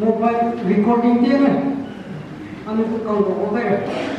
Mobile recording दे रहे हैं। अनुभव कर लो okay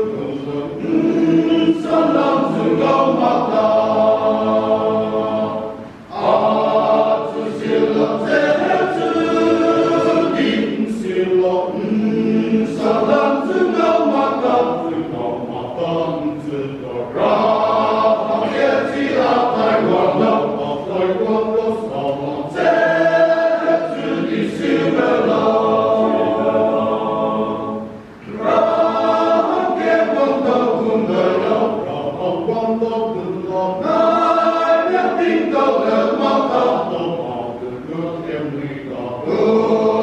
kau over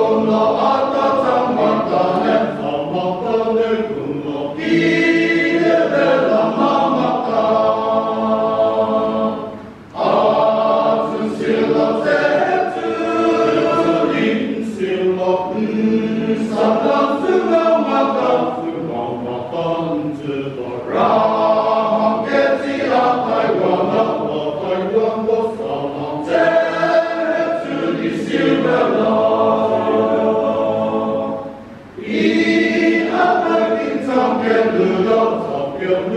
thế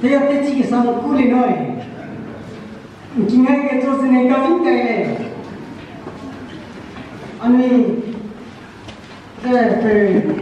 Dia te chi sang ku le noi. Ki ngai ke tro se ne ka fin kai le. Ani te te